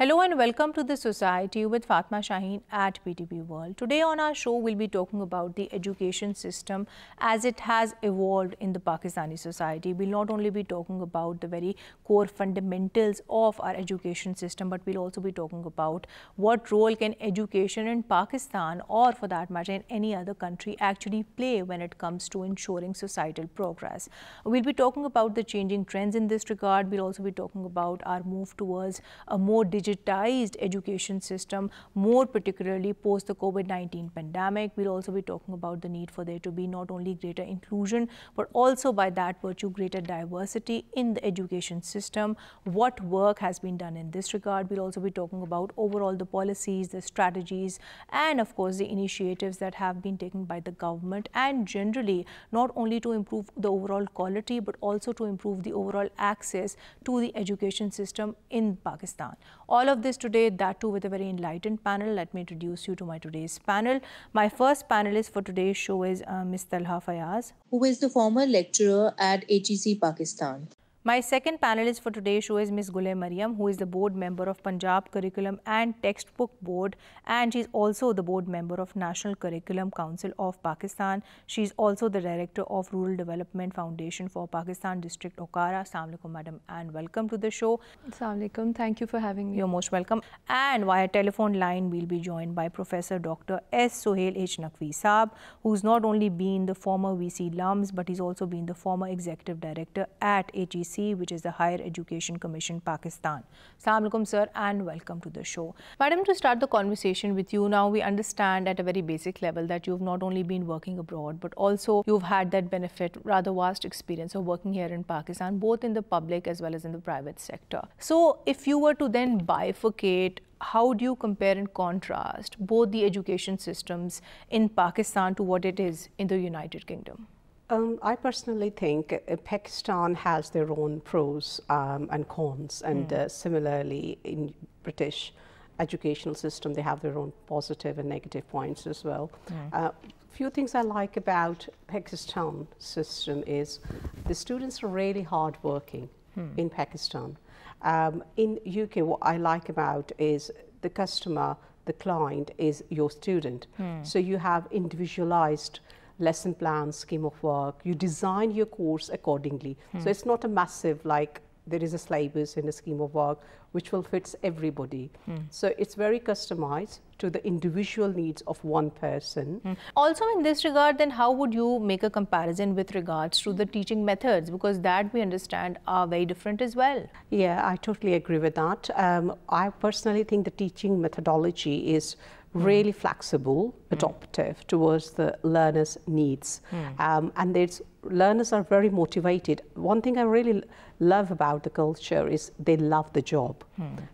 Hello and welcome to the Society with Fatma Shaheen at PTV World. Today on our show, we'll be talking about the education system as it has evolved in the Pakistani society. We'll not only be talking about the very core fundamentals of our education system, but we'll also be talking about what role can education in Pakistan or for that matter in any other country actually play when it comes to ensuring societal progress. We'll be talking about the changing trends in this regard. We'll also be talking about our move towards a more digital digitized education system, more particularly post the COVID-19 pandemic. We'll also be talking about the need for there to be not only greater inclusion, but also by that virtue, greater diversity in the education system, what work has been done in this regard. We'll also be talking about overall the policies, the strategies, and of course, the initiatives that have been taken by the government and generally not only to improve the overall quality, but also to improve the overall access to the education system in Pakistan. All of this today, that too with a very enlightened panel. Let me introduce you to my today's panel. My first panelist for today's show is uh, Ms. Talha Fayaz. Who is the former lecturer at HEC Pakistan. My second panelist for today's show is Ms. Gule Mariam, who is the board member of Punjab Curriculum and Textbook Board, and she's also the board member of National Curriculum Council of Pakistan. She's also the director of Rural Development Foundation for Pakistan District Okara. Assalamualaikum, madam, and welcome to the show. Assalamualaikum. Thank you for having me. You're most welcome. And via telephone line, we'll be joined by Professor Dr. S. Sohail H. Naqvi Saab, who's not only been the former VC LUMS, but he's also been the former executive director at HEC which is the Higher Education Commission Pakistan. Assalamualaikum sir and welcome to the show. Madam, to start the conversation with you now, we understand at a very basic level that you've not only been working abroad, but also you've had that benefit, rather vast experience of working here in Pakistan, both in the public as well as in the private sector. So if you were to then bifurcate how do you compare and contrast both the education systems in Pakistan to what it is in the United Kingdom? Um, I personally think uh, Pakistan has their own pros um, and cons, and mm. uh, similarly in British educational system, they have their own positive and negative points as well. Mm. Uh, few things I like about Pakistan system is the students are really hardworking mm. in Pakistan. Um, in UK, what I like about is the customer, the client is your student. Hmm. So you have individualized lesson plan, scheme of work. You design your course accordingly. Hmm. So it's not a massive like there is a syllabus and a scheme of work which will fit everybody. Hmm. So it's very customized to the individual needs of one person. Hmm. Also in this regard, then how would you make a comparison with regards to the teaching methods? Because that we understand are very different as well. Yeah, I totally agree with that. Um, I personally think the teaching methodology is. Really flexible, hmm. adaptive towards the learner's needs. Hmm. Um, and there's, learners are very motivated. One thing I really love about the culture is they love the job.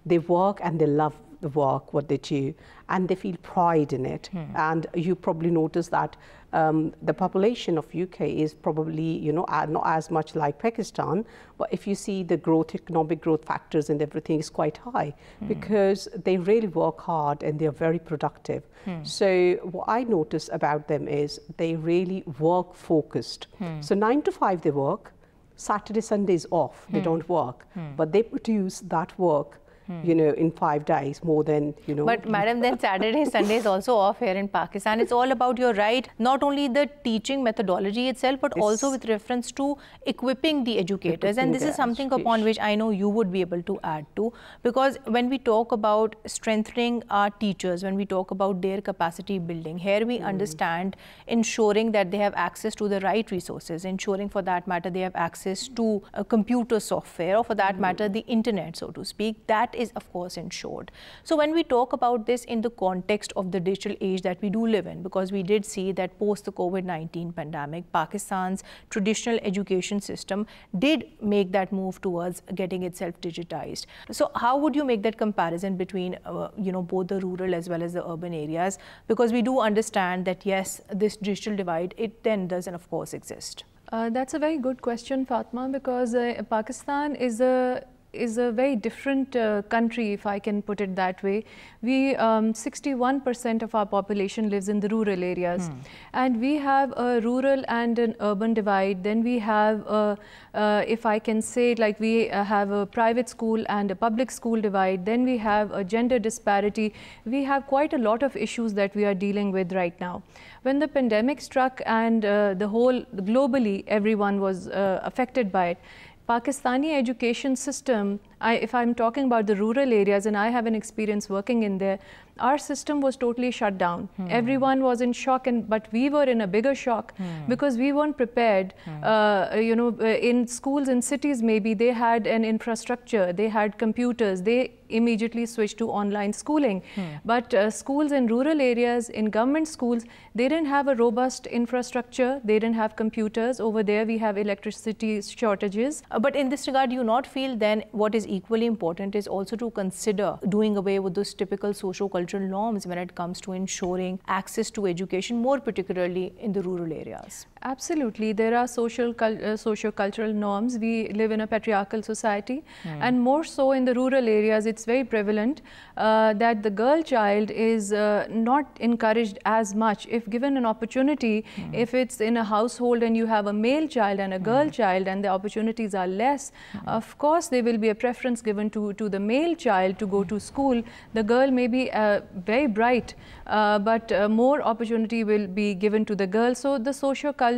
They work and they love the work, what they do, and they feel pride in it. Hmm. And you probably notice that um, the population of UK is probably, you know, not as much like Pakistan, but if you see the growth, economic growth factors and everything is quite high hmm. because they really work hard and they're very productive. Hmm. So what I notice about them is they really work focused. Hmm. So nine to five they work, Saturday, Sunday is off, they hmm. don't work, hmm. but they produce that work Hmm. you know, in five days more than, you know. But madam, then Saturday, Sunday is also off here in Pakistan. It's all about your right, not only the teaching methodology itself, but it's also with reference to equipping the educators. Equipping and this is something upon which I know you would be able to add to. Because when we talk about strengthening our teachers, when we talk about their capacity building, here we mm. understand ensuring that they have access to the right resources, ensuring for that matter they have access to a computer software or for that mm. matter the internet, so to speak. That is of course ensured. So when we talk about this in the context of the digital age that we do live in, because we did see that post the COVID-19 pandemic, Pakistan's traditional education system did make that move towards getting itself digitized. So how would you make that comparison between, uh, you know, both the rural as well as the urban areas? Because we do understand that yes, this digital divide, it then doesn't of course exist. Uh, that's a very good question, Fatma, because uh, Pakistan is a is a very different uh, country, if I can put it that way. We 61% um, of our population lives in the rural areas, hmm. and we have a rural and an urban divide. Then we have, a, uh, if I can say, like we uh, have a private school and a public school divide. Then we have a gender disparity. We have quite a lot of issues that we are dealing with right now. When the pandemic struck and uh, the whole globally everyone was uh, affected by it, Pakistani education system, I, if I'm talking about the rural areas and I have an experience working in there, our system was totally shut down. Hmm. Everyone was in shock, and but we were in a bigger shock hmm. because we weren't prepared. Hmm. Uh, you know, uh, in schools in cities, maybe they had an infrastructure, they had computers, they immediately switched to online schooling. Hmm. But uh, schools in rural areas, in government schools, they didn't have a robust infrastructure. They didn't have computers. Over there, we have electricity shortages. Uh, but in this regard, do you not feel then what is equally important is also to consider doing away with those typical socio-cultural norms when it comes to ensuring access to education, more particularly in the rural areas? Absolutely. There are social, uh, socio-cultural norms. We live in a patriarchal society mm. and more so in the rural areas, it's very prevalent uh, that the girl child is uh, not encouraged as much. If given an opportunity, mm. if it's in a household and you have a male child and a girl mm. child and the opportunities are less, hmm. of course there will be a preference given to, to the male child to go to school. The girl may be uh, very bright, uh, but uh, more opportunity will be given to the girl. So the socio-cultural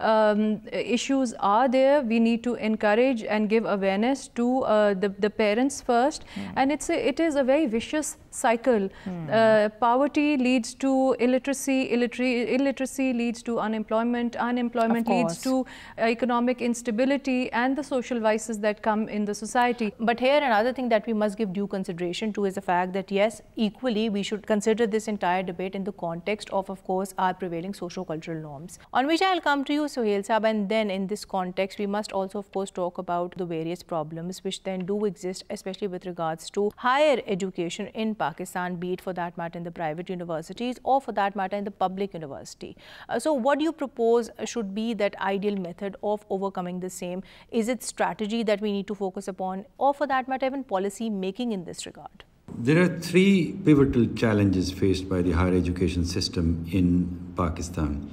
um, issues are there. We need to encourage and give awareness to uh, the, the parents first. Mm. And it's a, it is a very vicious cycle. Mm. poverty leads to illiteracy, illiteracy leads to unemployment, unemployment leads to economic instability and the social vices that come in the society. But here another thing that we must give due consideration to is the fact that yes, equally we should consider this entire debate in the context of, of course, our prevailing socio-cultural norms. On which I'll come to you, Sohail Saab, and then in this context, we must also, of course, talk about the various problems which then do exist, especially with regards to higher education in Pakistan, be it for that matter in the private universities or for that matter in the public university. Uh, so what do you propose should be that ideal method of overcoming the same? Is it strategy that we need to focus upon or for that matter even policy making in this regard? There are three pivotal challenges faced by the higher education system in Pakistan.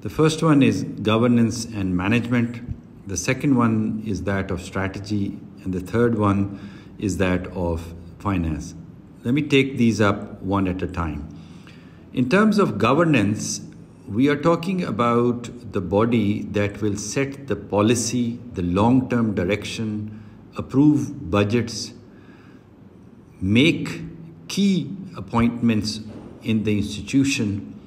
The first one is governance and management. The second one is that of strategy. And the third one is that of finance. Let me take these up one at a time. In terms of governance, we are talking about the body that will set the policy, the long term direction, approve budgets, make key appointments in the institution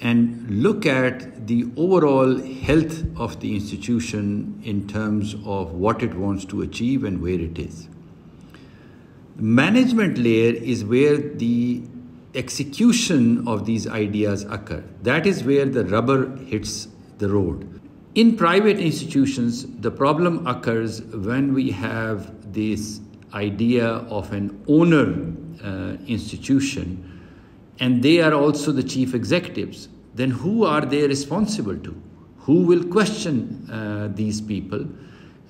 and look at the overall health of the institution in terms of what it wants to achieve and where it is. The management layer is where the execution of these ideas occur. That is where the rubber hits the road. In private institutions, the problem occurs when we have this idea of an owner uh, institution and they are also the chief executives, then who are they responsible to? Who will question uh, these people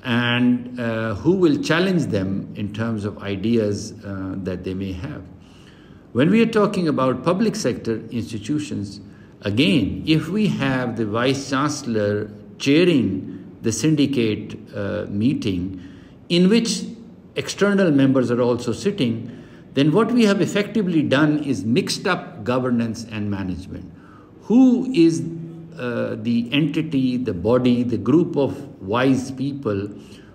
and uh, who will challenge them in terms of ideas uh, that they may have? When we are talking about public sector institutions, again, if we have the vice chancellor chairing the syndicate uh, meeting in which external members are also sitting, then what we have effectively done is mixed up governance and management. Who is uh, the entity, the body, the group of wise people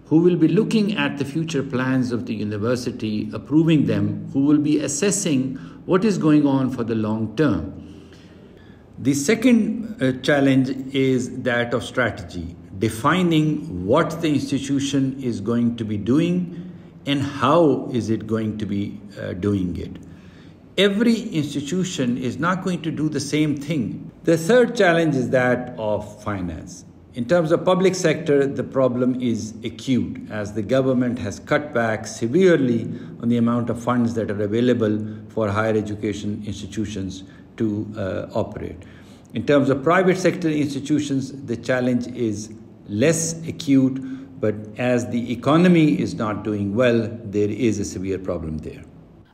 who will be looking at the future plans of the university, approving them, who will be assessing what is going on for the long term. The second uh, challenge is that of strategy, defining what the institution is going to be doing and how is it going to be uh, doing it. Every institution is not going to do the same thing. The third challenge is that of finance. In terms of public sector, the problem is acute as the government has cut back severely on the amount of funds that are available for higher education institutions to uh, operate. In terms of private sector institutions, the challenge is less acute But as the economy is not doing well, there is a severe problem there.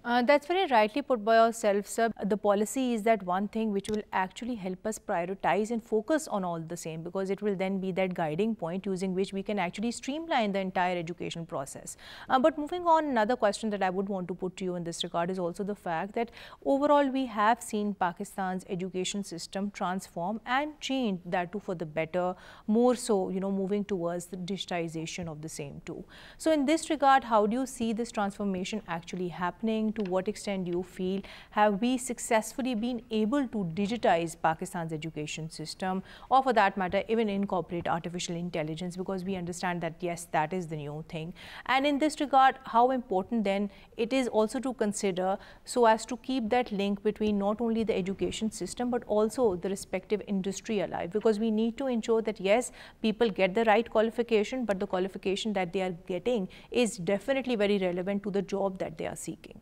Uh, that's very rightly put by yourself, sir. The policy is that one thing which will actually help us prioritize and focus on all the same because it will then be that guiding point using which we can actually streamline the entire education process. Uh, but moving on, another question that I would want to put to you in this regard is also the fact that overall we have seen Pakistan's education system transform and change that too for the better, more so, you know, moving towards the digitization of the same too. So in this regard, how do you see this transformation actually happening? To what extent you feel have we successfully been able to digitize Pakistan's education system or for that matter even incorporate artificial intelligence? Because we understand that yes that is the new thing. And in this regard how important then it is also to consider so as to keep that link between not only the education system but also the respective industry alive. Because we need to ensure that yes people get the right qualification but the qualification that they are getting is definitely very relevant to the job that they are seeking.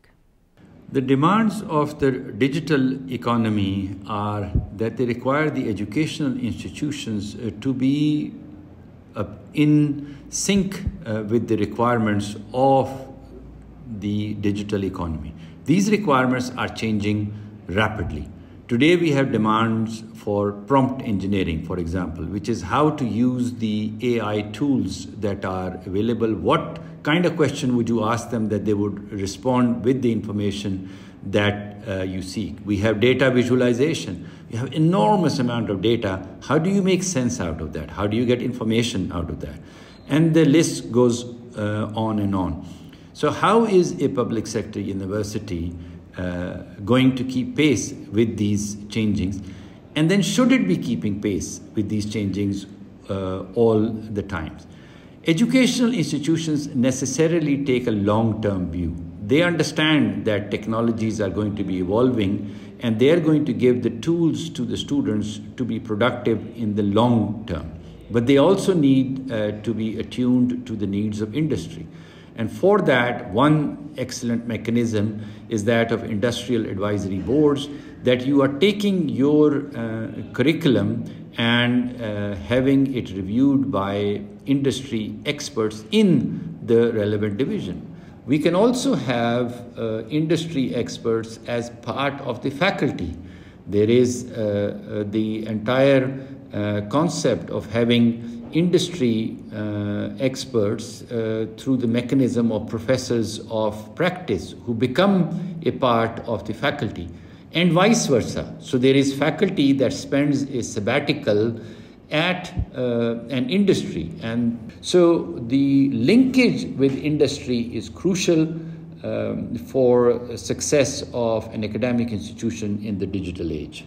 The demands of the digital economy are that they require the educational institutions uh, to be uh, in sync uh, with the requirements of the digital economy. These requirements are changing rapidly. Today we have demands for prompt engineering, for example, which is how to use the AI tools that are available, what kind of question would you ask them that they would respond with the information that uh, you seek? We have data visualization. You have enormous amount of data. How do you make sense out of that? How do you get information out of that? And the list goes uh, on and on. So how is a public sector university uh, going to keep pace with these changings? And then should it be keeping pace with these changings uh, all the times? Educational institutions necessarily take a long term view. They understand that technologies are going to be evolving and they are going to give the tools to the students to be productive in the long term. But they also need uh, to be attuned to the needs of industry. And for that, one excellent mechanism is that of industrial advisory boards, that you are taking your uh, curriculum and uh, having it reviewed by industry experts in the relevant division. We can also have uh, industry experts as part of the faculty. There is uh, uh the entire uh, concept of having industry uh, experts through the mechanism of professors of practice who become a part of the faculty and vice versa. So there is faculty that spends a sabbatical at uh, an industry. And so the linkage with industry is crucial um, for success of an academic institution in the digital age.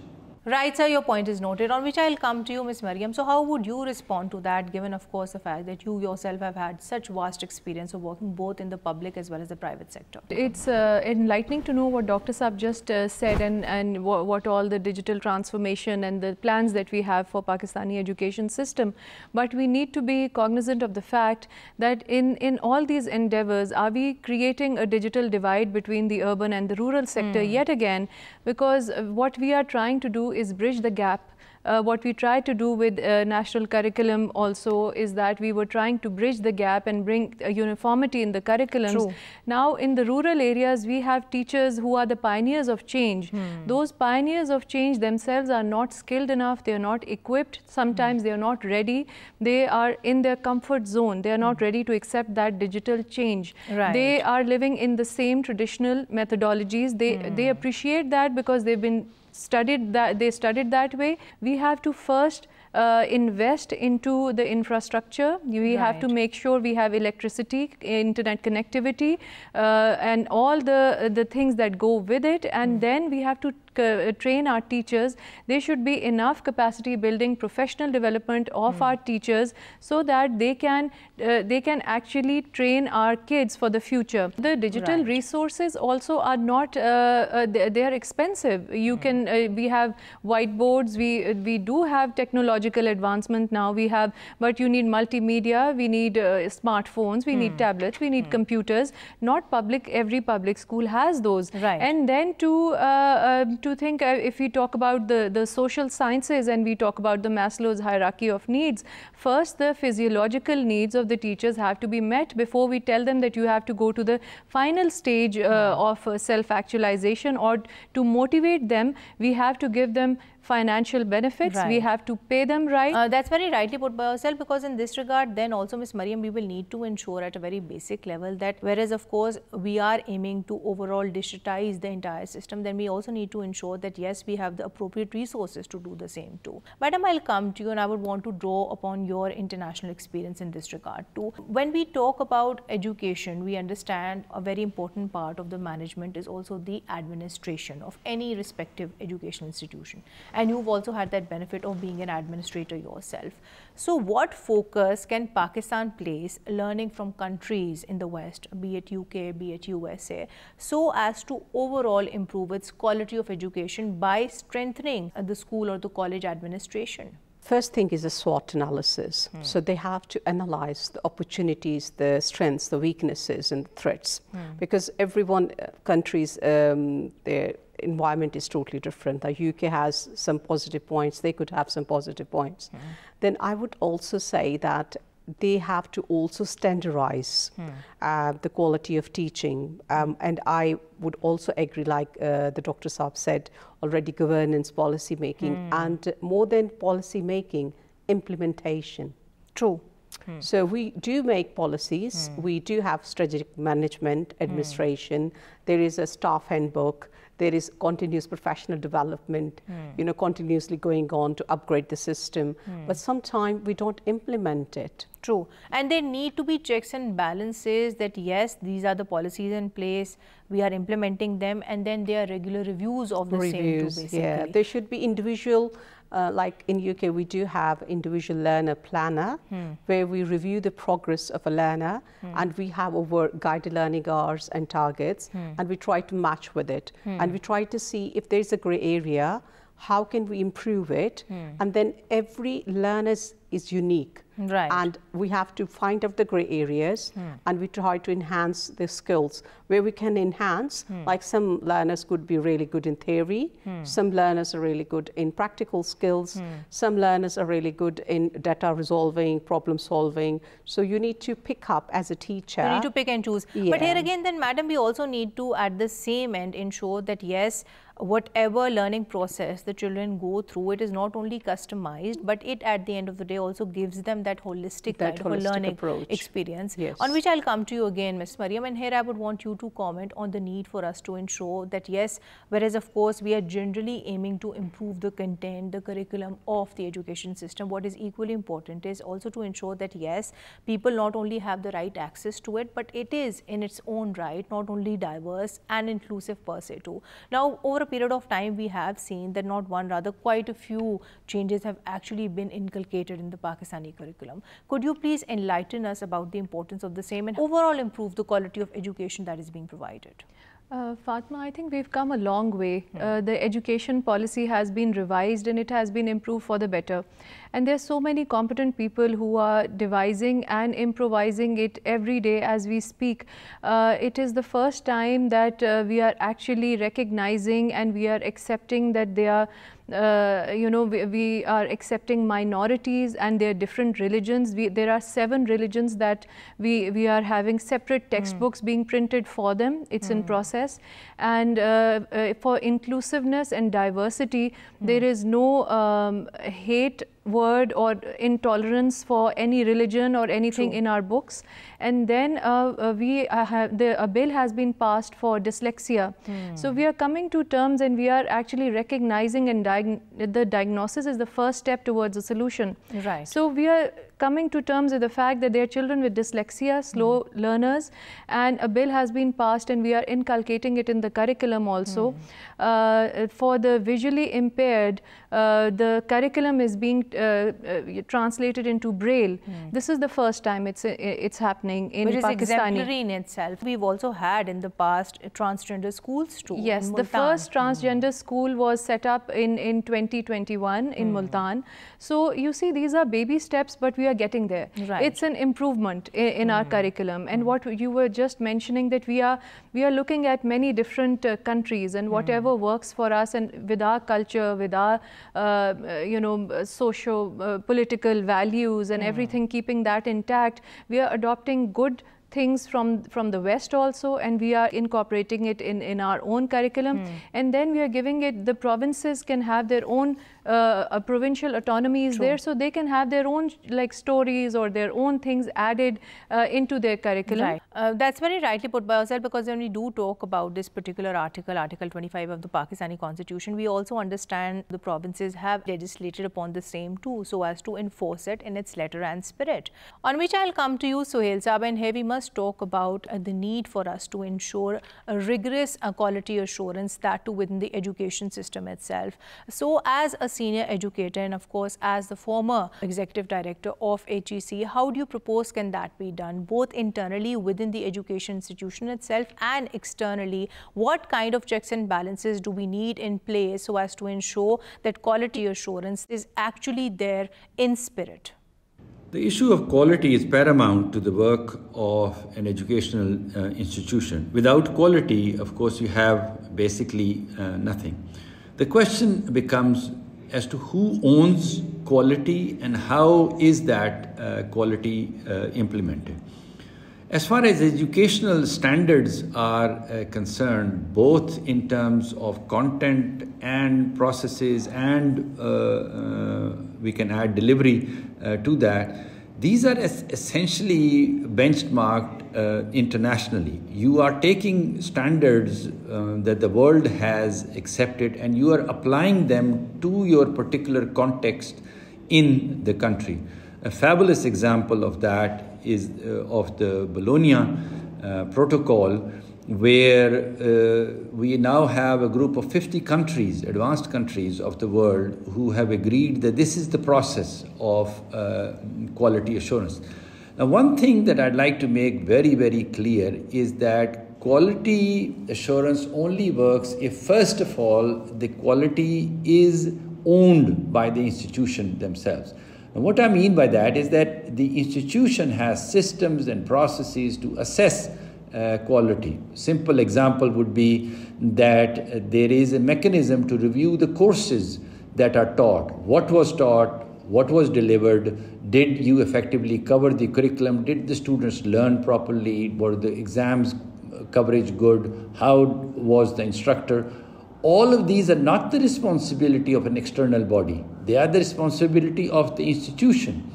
Right, sir, your point is noted, on which I'll come to you, Ms. Mariam. So how would you respond to that, given, of course, the fact that you yourself have had such vast experience of working both in the public as well as the private sector? It's uh, enlightening to know what Dr. Saab just uh, said and, and what all the digital transformation and the plans that we have for Pakistani education system. But we need to be cognizant of the fact that in, in all these endeavors, are we creating a digital divide between the urban and the rural sector mm. yet again? Because what we are trying to do is bridge the gap uh, what we tried to do with uh, national curriculum also is that we were trying to bridge the gap and bring uniformity in the curriculums. True. Now in the rural areas we have teachers who are the pioneers of change. Hmm. Those pioneers of change themselves are not skilled enough, they are not equipped, sometimes hmm. they are not ready, they are in their comfort zone, they are not hmm. ready to accept that digital change. Right. They are living in the same traditional methodologies, they, hmm. they appreciate that because they've been studied that they studied that way we have to first uh, invest into the infrastructure. We right. have to make sure we have electricity, internet connectivity, uh, and all the the things that go with it. And mm. then we have to train our teachers. There should be enough capacity building, professional development of mm. our teachers, so that they can uh, they can actually train our kids for the future. The digital right. resources also are not uh, uh they, they, are expensive. You mm. can uh, we have whiteboards. We we do have technological advancement now. We have, but you need multimedia. We need smartphones. We mm. need hmm. tablets. We need hmm. computers. Not public. Every public school has those. Right. And then to um, to think uh, if we talk about the, the social sciences and we talk about the Maslow's hierarchy of needs, first the physiological needs of the teachers have to be met before we tell them that you have to go to the final stage uh, of uh, self-actualization or to motivate them, we have to give them financial benefits. Right. We have to pay them right. Uh, that's very rightly put by yourself because in this regard then also Ms. Mariam we will need to ensure at a very basic level that whereas of course we are aiming to overall digitize the entire system then we also need to ensure that yes we have the appropriate resources to do the same too. Madam I'll come to you and I would want to draw upon your international experience in this regard too. When we talk about education we understand a very important part of the management is also the administration of any respective education institution and you've also had that benefit of being an administrator yourself. So what focus can Pakistan place learning from countries in the West, be it UK, be it USA, so as to overall improve its quality of education by strengthening the school or the college administration? First thing is a SWOT analysis. Hmm. So they have to analyze the opportunities, the strengths, the weaknesses, and the threats, hmm. because everyone uh, countries um, their environment is totally different. The UK has some positive points; they could have some positive points. Hmm. Then I would also say that they have to also standardize hmm. uh, the quality of teaching. Um, and I would also agree, like uh, the Dr. Saab said, already governance, policy making, hmm. and more than policy making, implementation. True. Hmm. So we do make policies, hmm. we do have strategic management, hmm. administration, there is a staff handbook, there is continuous professional development, you know, continuously going on to upgrade the system. But sometimes we don't implement it. True. And there need to be checks and balances that yes, these are the policies in place, we are implementing them, and then there are regular reviews of the reviews, same too, basically. Yeah, there should be individual uh, like in UK, we do have individual learner planner hmm. where we review the progress of a learner hmm. and we have over guided learning hours and targets hmm. and we try to match with it and hmm. we try to see if there's a gray area, how can we improve it hmm. and then every learner is unique Right. And we have to find out the gray areas hmm. and we try to enhance the skills where we can enhance. Hmm. Like some learners could be really good in theory, hmm. some learners are really good in practical skills, hmm. some learners are really good in data resolving, problem solving. So you need to pick up as a teacher. You need to pick and choose. Yeah. But here again, then, madam, we also need to at the same end ensure that yes, whatever learning process the children go through, it is not only customized, but it at the end of the day also gives them that holistic that kind holistic of a learning approach. experience. Yes. On which I'll come to you again, Ms. Mariam. And here I would want you to comment on the need for us to ensure that yes, whereas of course we are generally aiming to improve the content, the curriculum of the education system, what is equally important is also to ensure that yes, people not only have the right access to it, but it is in its own right, not only diverse and inclusive per se too. Now, over a period of time, we have seen that not one, rather quite a few changes have actually been inculcated in the Pakistani curriculum. Could you please enlighten us about the importance of the same and overall improve the quality of education that is being provided? Uh, Fatma, I think we've come a long way. Hmm. Uh, the education policy has been revised and it has been improved for the better. And there's so many competent people who are devising and improvising it every day as we speak. Uh, it is the first time that uh, we are actually recognizing and we are accepting that they are uh, you know, we, we, are accepting minorities and their different religions. We, there are seven religions that we, we are having separate hmm. textbooks mm. being printed for them. It's mm. in hmm. process. And uh, uh, for inclusiveness and diversity, mm. there is no um, hate word or intolerance for any religion or anything True. in our books. And then uh, uh, we have the a bill has been passed for dyslexia. Hmm. So we are coming to terms and we are actually recognizing and diag the diagnosis is the first step towards a solution. Right. So we are coming to terms with the fact that there are children with dyslexia, slow mm. learners, and a bill has been passed and we are inculcating it in the curriculum also. Mm. Uh, for the visually impaired, uh, the curriculum is being uh, uh translated into Braille. Mm. This is the first time it's it's happening in Which is exemplary in itself. We've also had in the past transgender schools too. Yes, the first transgender school was set up in, in 2021 in hmm. Multan. So you see these are baby steps but we are getting there. Right. It's an improvement in, in our curriculum. And what you were just mentioning that we are we are looking at many different uh, countries and whatever works for us and with our culture, with our uh, you know socio uh, political values and everything, keeping that intact, we are adopting good things from from the west also and we are incorporating it in in our own curriculum and then we are giving it the provinces can have their own uh, a provincial autonomy is there so they can have their own like stories or their own things added uh, into their curriculum Right. Uh, that's very rightly put by yourself because when we do talk about this particular article, Article 25 of the Pakistani Constitution, we also understand the provinces have legislated upon the same too so as to enforce it in its letter and spirit. On which I'll come to you, Sohail Saab, and here we must talk about uh, the need for us to ensure a rigorous uh, quality assurance that too within the education system itself. So as a senior educator and of course as the former executive director of HEC, how do you propose can that be done both internally within the education institution itself and externally? What kind of checks and balances do we need in place so as to ensure that quality assurance is actually there in spirit? The issue of quality is paramount to the work of an educational uh, institution. Without quality, of course, you have basically uh, nothing. The question becomes as to who owns quality and how is that uh, quality uh, implemented. As far as educational standards are uh, concerned, both in terms of content and processes, and uh, uh, we can add delivery uh, to that, these are es- essentially benchmarked uh, internationally. You are taking standards uh, that the world has accepted and you are applying them to your particular context in the country. A fabulous example of that is uh, of the Bologna uh, Protocol, where uh, we now have a group of 50 countries, advanced countries of the world, who have agreed that this is the process of uh, quality assurance. Now, one thing that I'd like to make very, very clear is that quality assurance only works if, first of all, the quality is owned by the institution themselves. And what I mean by that is that the institution has systems and processes to assess uh, quality. Simple example would be that there is a mechanism to review the courses that are taught. What was taught? What was delivered? Did you effectively cover the curriculum? Did the students learn properly? Were the exams coverage good? How was the instructor? all of these are not the responsibility of an external body, they are the responsibility of the institution.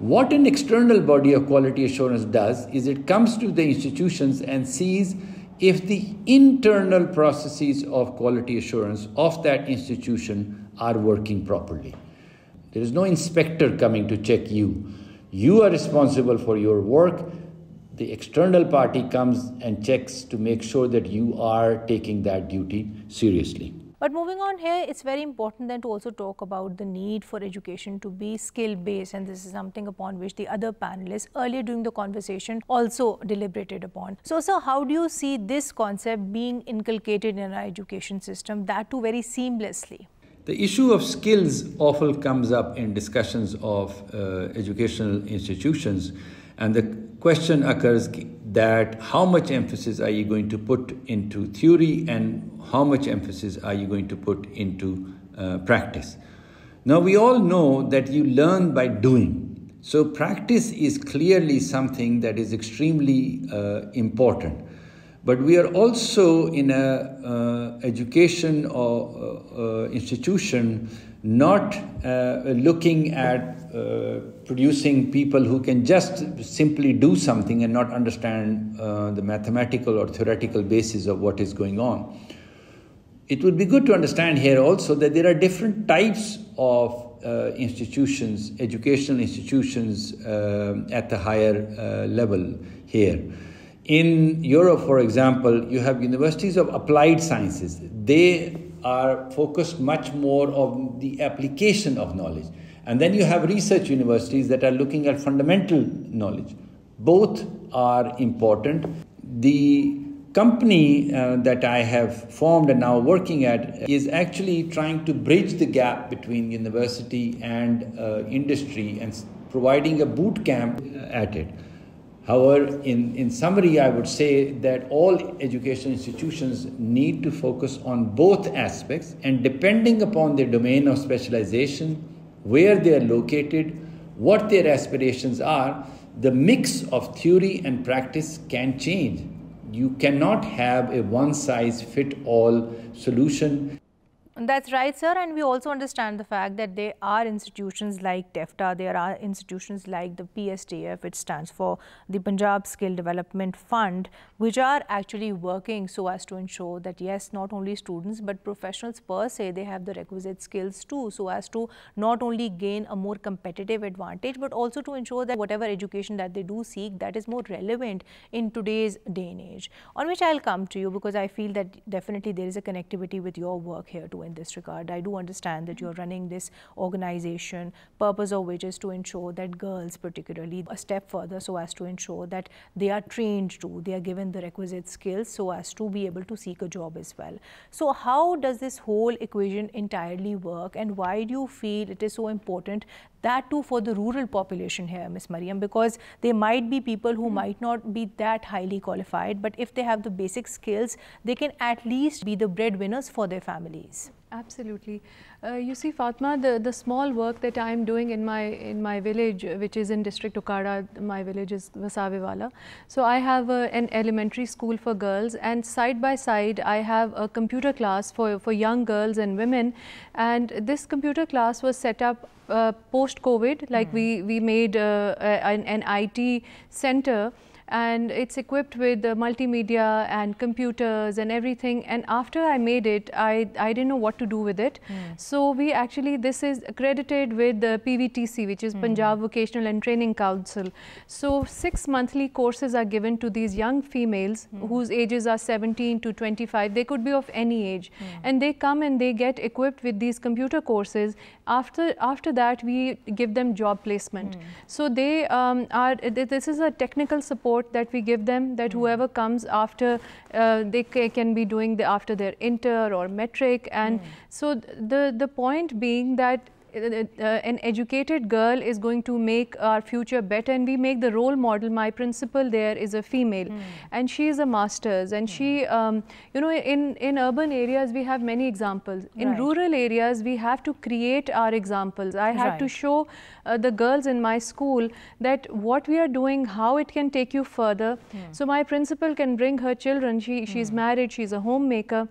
What an external body of quality assurance does is it comes to the institutions and sees if the internal processes of quality assurance of that institution are working properly. There is no inspector coming to check you. You are responsible for your work. The external party comes and checks to make sure that you are taking that duty seriously. But moving on here, it's very important then to also talk about the need for education to be skill based, and this is something upon which the other panelists earlier during the conversation also deliberated upon. So, sir, how do you see this concept being inculcated in our education system, that too very seamlessly? The issue of skills often comes up in discussions of uh, educational institutions, and the question occurs that how much emphasis are you going to put into theory and how much emphasis are you going to put into uh, practice? Now, we all know that you learn by doing. So, practice is clearly something that is extremely uh, important. But we are also in a uh, education or uh, uh, institution not uh, looking at uh, producing people who can just simply do something and not understand uh, the mathematical or theoretical basis of what is going on. It would be good to understand here also that there are different types of uh, institutions, educational institutions uh, at the higher uh, level here. In Europe, for example, you have universities of applied sciences. They are focused much more on the application of knowledge. And then you have research universities that are looking at fundamental knowledge. Both are important. The company uh, that I have formed and now working at is actually trying to bridge the gap between university and uh, industry and providing a boot camp at it. However, in, in summary, I would say that all education institutions need to focus on both aspects and depending upon their domain of specialization, where they are located, what their aspirations are, the mix of theory and practice can change. You cannot have a one size fit all solution. That's right, sir. And we also understand the fact that there are institutions like TEVTA, there are institutions like the PSDF, which stands for the Punjab Skill Development Fund, which are actually working so as to ensure that, yes, not only students but professionals per se, they have the requisite skills too, so as to not only gain a more competitive advantage, but also to ensure that whatever education that they do seek, that is more relevant in today's day and age. On which I'll come to you because I feel that definitely there is a connectivity with your work here too in this regard. I do understand that you're running this organization, purpose of which is to ensure that girls particularly a step further so as to ensure that they are trained to, they are given the requisite skills so as to be able to seek a job as well. So how does this whole equation entirely work and why do you feel it is so important that too for the rural population here, Ms. Mariam, because there might be people who might not be that highly qualified, but if they have the basic skills, they can at least be the breadwinners for their families. Absolutely. Uh, you see, Fatma, the, the small work that I am doing in my in my village, which is in district Okara, my village is Vasavewala. So I have a, an elementary school for girls, and side by side, I have a computer class for for young girls and women. And this computer class was set up uh, post COVID, like mm. we we made uh, an, an IT center and it's equipped with multimedia and computers and everything and after I made it I, I didn't know what to do with it mm. so we actually this is accredited with the PVTC which is mm. Punjab Vocational and Training Council so six monthly courses are given to these young females mm. whose ages are 17 to 25 they could be of any age hmm. and they come and they get equipped with these computer courses after after that we give them job placement hmm. so they um, are this is a technical support support that we give them that mm. whoever comes after uh, they can be doing the after their inter or matric and mm. so the the point being that uh, an educated girl is going to make our future better and we make the role model my principal there is a female mm. and she is a master's and mm. she um, you know in in urban areas we have many examples in right. rural areas we have to create our examples i had right. to show uh, the girls in my school that what we are doing how it can take you further mm. so my principal can bring her children she she's hmm. married she's a homemaker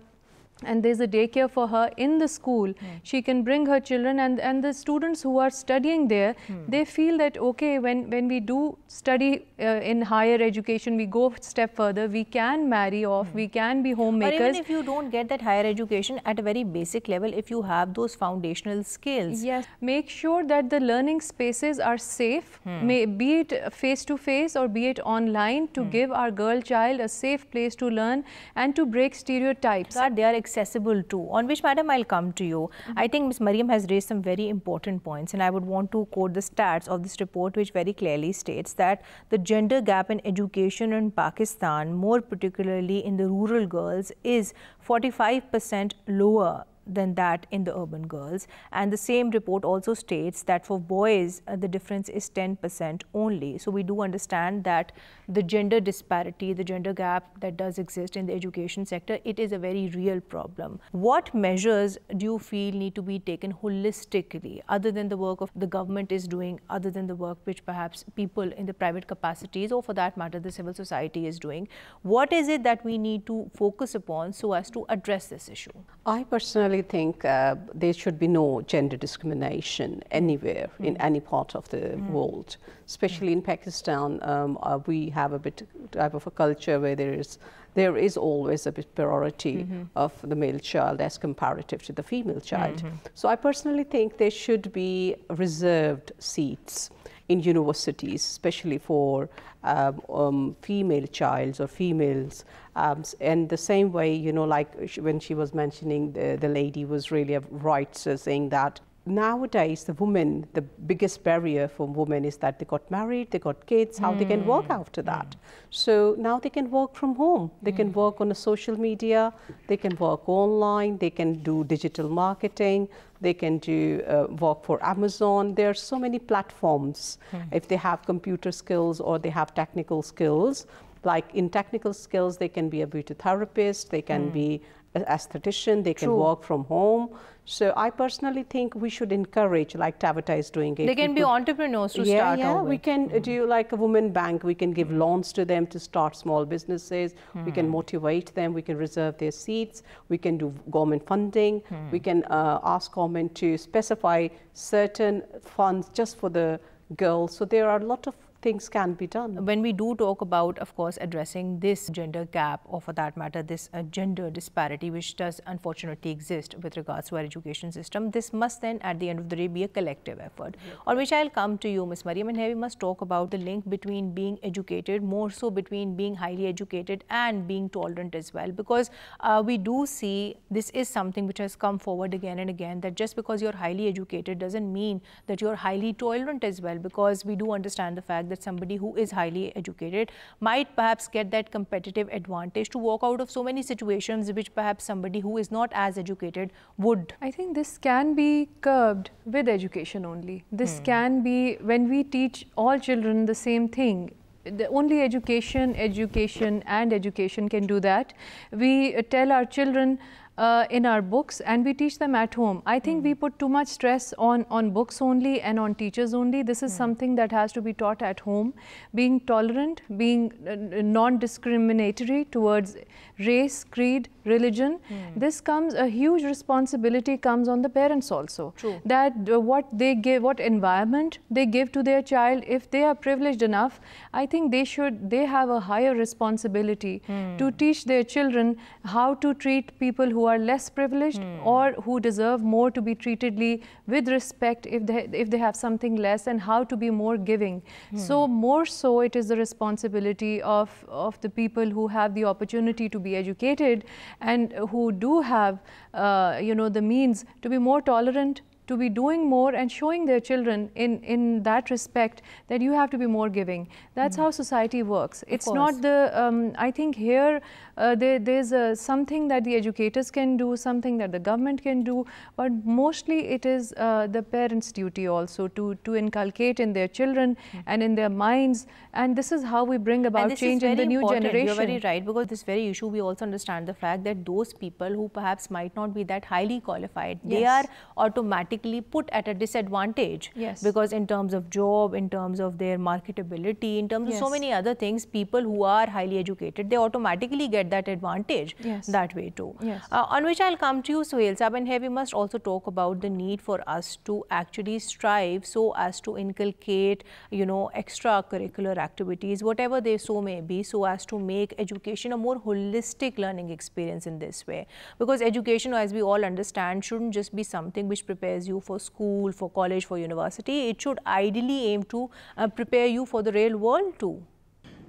and there's a daycare for her in the school. Mm. She can bring her children and, and the students who are studying there, mm. they feel that, okay, when, when we do study in higher education, we go step further, we can marry off, mm. we can be homemakers. Or even if you don't get that higher education at a very basic level, if you have those foundational skills. Yes, make sure that the learning spaces are safe, hmm. may, be it face to face or be it online to hmm. give our girl child a safe place to learn and to break stereotypes. That they are accessible to, on which madam I'll come to you. Mm -hmm. I think Ms. Mariam has raised some very important points and I would want to quote the stats of this report which very clearly states that the gender gap in education in Pakistan, more particularly in the rural girls, is 45% lower than that in the urban girls. And the same report also states that for boys, uh, the difference is 10% only. So we do understand that the gender disparity, the gender gap that does exist in the education sector, it is a very real problem. What measures do you feel need to be taken holistically, other than the work of the government is doing, other than the work which perhaps people in the private capacities or for that matter the civil society is doing? What is it that we need to focus upon so as to address this issue? I personally think uh, there should be no gender discrimination anywhere mm. in any part of the mm. world. Especially mm. in Pakistan, um, uh, we have a bit type of a culture where there is there is always a bit priority -hmm. of the male child as comparative to the female child. -hmm. So I personally think there should be reserved seats in universities, especially for um, um, female childs or females. Um, and the same way, you know, like when she was mentioning the, the lady was really right, saying that nowadays the women the biggest barrier for women is that they got married they got kids how mm. they can work hmm. after that mm. so now they can work from home they mm. can work on a social media they can work online they can do digital marketing they can do uh, work for amazon there are so many platforms hmm. if they have computer skills or they have technical skills like in technical skills they can be a beauty therapist they can hmm. be an aesthetician they can work from home so I personally think we should encourage, like Tabata is doing it. They can be entrepreneurs to yeah, start. Yeah, we can mm. do like a woman bank. We can give mm. loans to them to start small businesses. Mm. We can hmm. motivate them. We can reserve their seats. We can do government funding. We hmm. can uh, ask government to specify certain funds just for the girls. So there are a lot of things can be done. When we do talk about, of course, addressing this gender gap or for that matter, this uh, gender disparity, which does unfortunately exist with regards to our education system, this must then at the end of the day be a collective effort. Yeah. On which I'll come to you, Ms. Mariam, and here we must talk about the link between being educated, more so between being highly educated and being tolerant as well. Because uh, we do see this is something which has come forward again and again that just because you're highly educated doesn't mean that you're highly tolerant as well because we do understand the fact that somebody who is highly educated might perhaps get that competitive advantage to walk out of so many situations which perhaps somebody who is not as educated would. I think this can be curbed with education only. This hmm. can be when we teach all children the same thing the only education, education and education can do that. We tell our children uh, in our books and we teach them at home. I think mm. we put too much stress on, on books only and on teachers only. This is mm. something that has to be taught at home. Being tolerant, being uh, non-discriminatory towards race, creed, religion. Mm. This comes, a huge responsibility comes on the parents also. True. That uh, what they give, what environment they give to their child, if they are privileged enough, I think they should, they have a higher responsibility mm. to teach their children how to treat people who are less privileged mm. or who deserve more to be treatedly with respect if they, if they have something less and how to be more giving. Mm. So more so it is the responsibility of, of the people who have the opportunity to be educated and who do have, uh, you know, the means to be more tolerant, to be doing more and showing their children in, in that respect that you have to be more giving. That's mm. how society works. It's not the, um, I think here uh, there, there's a, something that the educators can do, something that the government can do, but mostly it is uh, the parents' duty also to, to inculcate in their children mm. and in their minds. And this is how we bring about change in the new important. generation. You're very right because this very issue we also understand the fact that those people who perhaps might not be that highly qualified, yes. they are automatically put at a disadvantage. Yes. Because in terms of job, in terms of their marketability, in terms yes. of so many other things, people who are highly educated, they automatically get that advantage yes. that way too. Yes. Uh, on which I'll come to you, Suhail Sab, and here we must also talk about the need for us to actually strive so as to inculcate, you know, extracurricular activities, whatever they so may be, so as to make education a more holistic learning experience in this way. Because education, as we all understand, shouldn't just be something which prepares you for school, for college, for university. It should ideally aim to uh, prepare you for the real world too.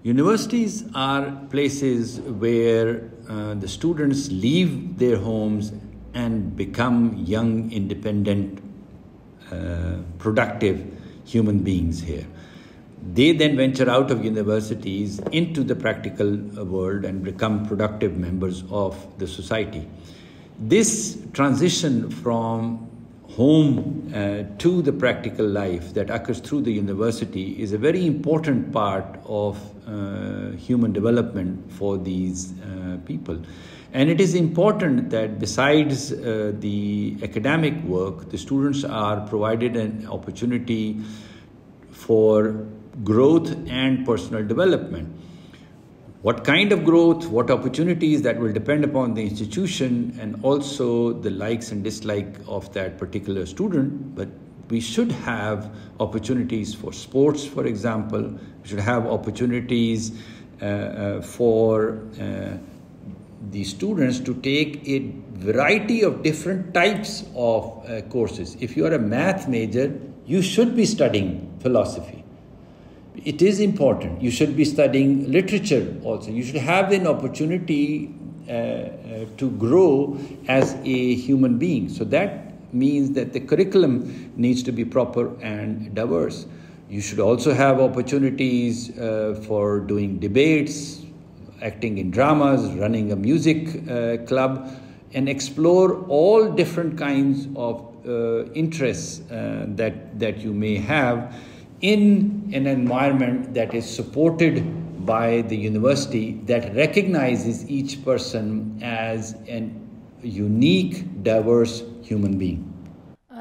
Universities are places where uh, the students leave their homes and become young, independent, uh, productive human beings here. They then venture out of universities into the practical world and become productive members of the society. This transition from home uh, to the practical life that occurs through the university is a very important part of uh, human development for these uh, people. And it is important that besides uh, the academic work, the students are provided an opportunity for growth and personal development. What kind of growth, what opportunities, that will depend upon the institution and also the likes and dislike of that particular student. But we should have opportunities for sports, for example. We should have opportunities uh, uh, for uh, the students to take a variety of different types of uh, courses. If you are a math major, you should be studying philosophy it is important. You should be studying literature also. You should have an opportunity uh, uh, to grow as a human being. So that means that the curriculum needs to be proper and diverse. You should also have opportunities uh, for doing debates, acting in dramas, running a music uh, club, and explore all different kinds of uh, interests uh, that, that you may have in an environment that is supported by the university that recognizes each person as an unique, diverse human being.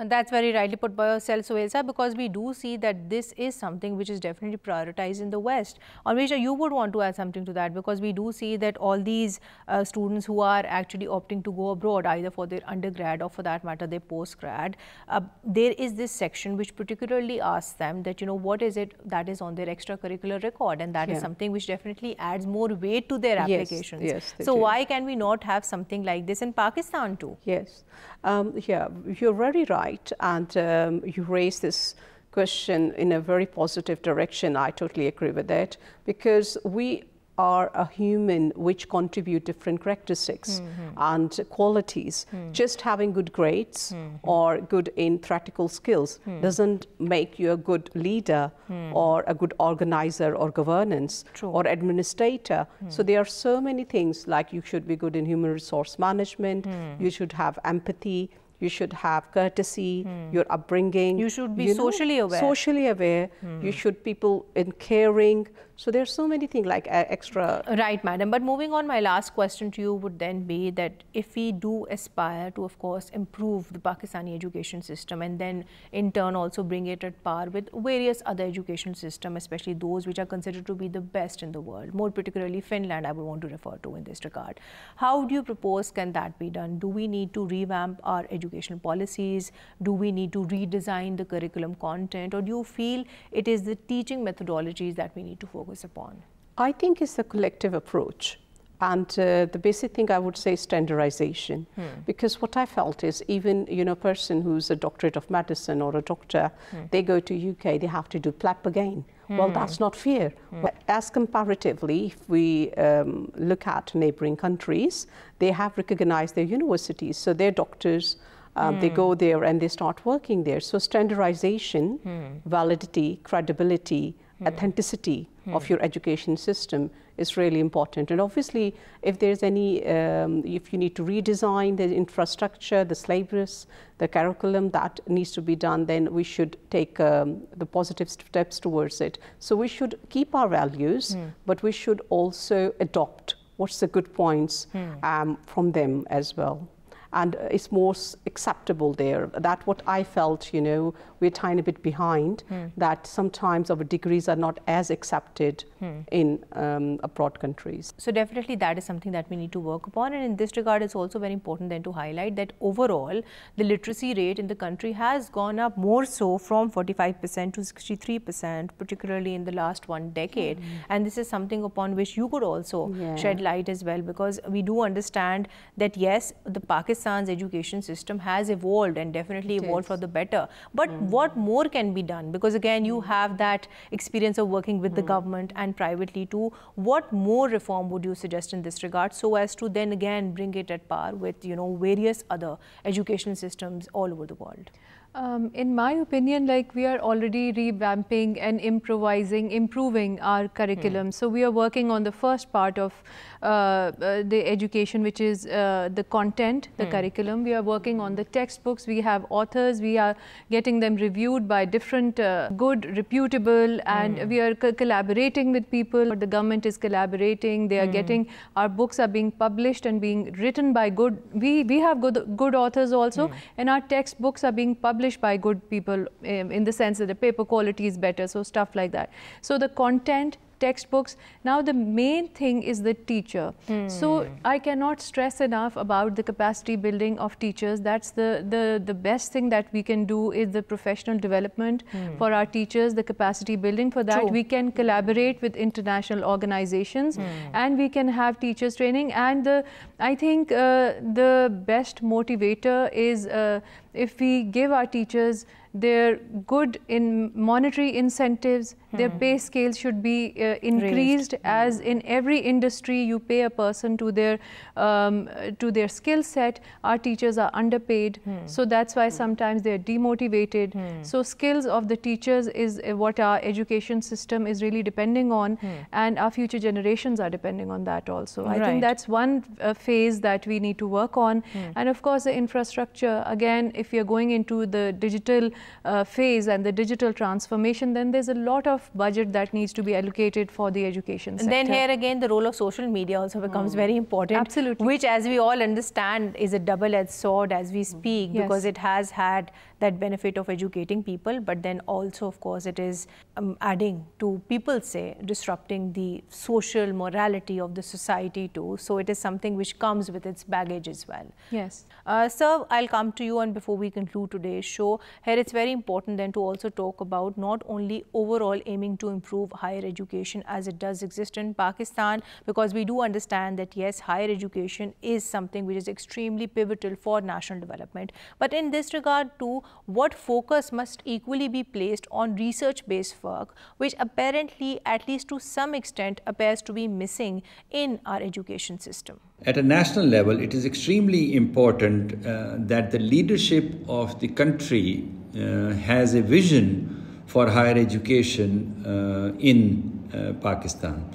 Uh, that's very rightly put by yourself, Suhail because we do see that this is something which is definitely prioritized in the West. Anvisha, you would want to add something to that because we do see that all these uh, students who are actually opting to go abroad, either for their undergrad or for that matter their postgrad, uh, there is this section which particularly asks them that, you know, what is it that is on their extracurricular record and that yeah. is something which definitely adds more weight to their applications. Yes, yes so do. why can we not have something like this in Pakistan too? Yes, um, yeah, you're very right right. And um, you raise this question in a very positive direction. I totally agree with that because we are a human which contribute different characteristics mm -hmm. and qualities. Mm. Just having good grades mm -hmm. or good in practical skills mm. doesn't make you a good leader mm. or a good organizer or governance True. or administrator. Mm. So there are so many things like you should be good in human resource management, you should have empathy, you should have courtesy, hmm. your upbringing. You should be you socially know, aware. Socially aware. Hmm. You should people in caring. So there's so many things like uh, extra. Right, madam. But moving on, my last question to you would then be that if we do aspire to, of course, improve the Pakistani education system and then in turn also bring it at par with various other education systems, especially those which are considered to be the best in the world, more particularly Finland, I would want to refer to in this regard. How do you propose can that be done? Do we need to revamp our educational policies? Do we need to redesign the curriculum content? Or do you feel it is the teaching methodologies that we need to focus focus upon? I think it's a collective approach. And uh, the basic thing I would say is standardization. Hmm. Because what I felt is even, you know, a person who's a doctorate of medicine or a doctor, hmm. they go to UK, they have to do PLAB again. Hmm. Well, that's not fair. Hmm. As comparatively, if we um, look at neighboring countries, they have recognized their universities. So their doctors, um, they hmm. go there and they start working there. So standardization, hmm. validity, credibility, authenticity hmm. of your education system is really important. And obviously, if there's any, um, if you need to redesign the infrastructure, the syllabus, the curriculum that needs to be done, then we should take um, the positive steps towards it. So we should keep our values, mm. but we should also adopt what's the good points mm. um, from them as well and it's more acceptable there. That what I felt, you know, we're a tiny bit behind, mm. that sometimes our degrees are not as accepted mm. in um, abroad countries. So definitely that is something that we need to work upon and in this regard it's also very important then to highlight that overall the literacy rate in the country has gone up more so from 45% to 63% particularly in the last one decade mm. and this is something upon which you could also yeah. shed light as well because we do understand that yes the Pakistan Pakistan's education system has evolved and definitely it evolved is. for the better. But mm. what more can be done? Because again, you have that experience of working with mm. the government and privately too. What more reform would you suggest in this regard so as to then again bring it at par with, you know, various other education systems all over the world? Um, in my opinion, like we are already revamping and improvising, improving our curriculum. Hmm. So we are working on the first part of the education, which is uh, the content, the hmm. curriculum. We are working on the textbooks. We have authors. We are getting them reviewed by different uh, good, reputable, and hmm. we are co collaborating with people. The government is collaborating. They are hmm. getting our books are being published and being written by good. We we have good good authors also, hmm. and our textbooks are being published published by good people um, in the sense that the paper quality is better, so stuff like that. So the content textbooks. Now the main thing is the teacher. Hmm. So I cannot stress enough about the capacity building of teachers. That's the, the, the best thing that we can do is the professional development hmm. for our teachers, the capacity building. For that True. we can collaborate with international organizations hmm. and we can have teachers training. And the, I think uh, the best motivator is uh, if we give our teachers they're good in monetary incentives, hmm. their pay scales should be uh, increased Raised. as in every industry you pay a person to their um, to their skill set. Our teachers are underpaid, hmm. so that's why sometimes they're demotivated. Hmm. So skills of the teachers is uh, what our education system is really depending on hmm. and our future generations are depending on that also. Right. I think that's one uh, phase that we need to work on hmm. and of course the infrastructure again if you're going into the digital uh, phase and the digital transformation then there's a lot of budget that needs to be allocated for the education sector. And then here again the role of social media also becomes hmm. very important. Absolutely. Which as we all understand is a double-edged sword as we speak yes. because it has had that benefit of educating people but then also of course it is um, adding to people say disrupting the social morality of the society too so it is something which comes with its baggage as well yes uh, sir i'll come to you and before we conclude today's show here it's very important then to also talk about not only overall aiming to improve higher education as it does exist in pakistan because we do understand that yes higher education is something which is extremely pivotal for national development but in this regard too what focus must equally be placed on research-based work, which apparently, at least to some extent, appears to be missing in our education system. At a national level, it is extremely important uh, that the leadership of the country has a vision for higher education uh, in uh, Pakistan.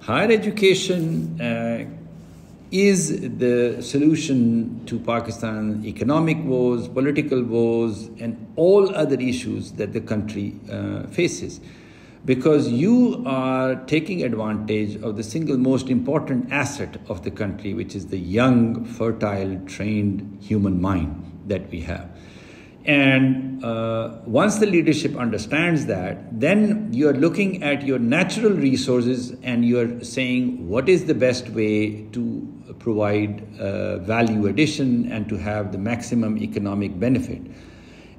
Higher education uh, is the solution to Pakistan's economic woes, political woes, and all other issues that the country uh, faces. Because you are taking advantage of the single most important asset of the country, which is the young, fertile, trained human mind that we have. And uh, once the leadership understands that, then you are looking at your natural resources and you are saying what is the best way to provide uh, value addition and to have the maximum economic benefit.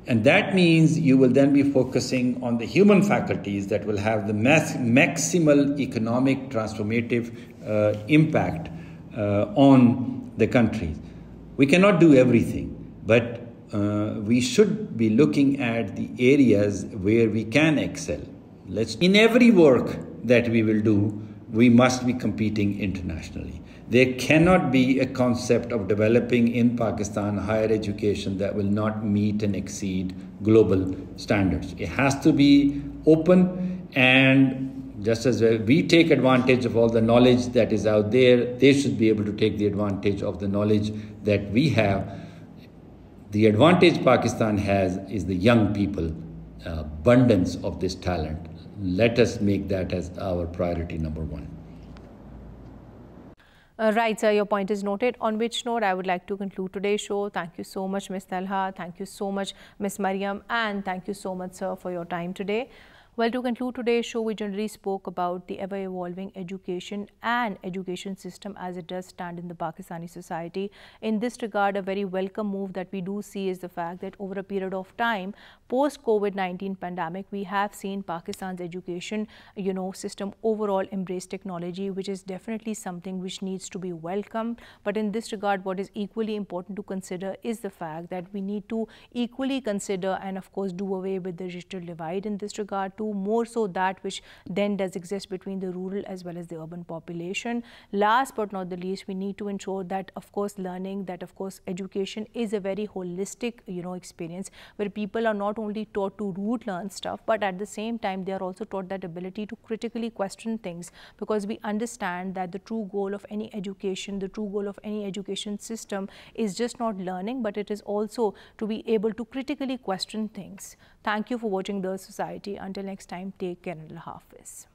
And that means you will then be focusing on the human faculties that will have the mass, maximal economic transformative uh, impact uh, on the country. We cannot do everything, but uh, we should be looking at the areas where we can excel. Let's, in every work that we will do, we must be competing internationally. There cannot be a concept of developing in Pakistan higher education that will not meet and exceed global standards. It has to be open and just as we take advantage of all the knowledge that is out there, they should be able to take the advantage of the knowledge that we have the advantage Pakistan has is the young people, uh, abundance of this talent. Let us make that as our priority number one. Uh, right, sir, your point is noted. On which note, I would like to conclude today's show. Thank you so much, Ms. Talha. Thank you so much, Ms. Mariam. And thank you so much, sir, for your time today. Well, to conclude today's show, we generally spoke about the ever-evolving education and education system as it does stand in the Pakistani society. In this regard, a very welcome move that we do see is the fact that over a period of time, post-COVID-19 pandemic, we have seen Pakistan's education, you know, system overall embrace technology, which is definitely something which needs to be welcomed. But in this regard, what is equally important to consider is the fact that we need to equally consider and of course do away with the digital divide in this regard too more so that which then does exist between the rural as well as the urban population. Last but not the least, we need to ensure that of course learning, that of course education is a very holistic, you know, experience where people are not only taught to root learn stuff, but at the same time they are also taught that ability to critically question things because we understand that the true goal of any education, the true goal of any education system is just not learning, but it is also to be able to critically question things. Thank you for watching The Society. Until next time, take care and Allah Hafiz.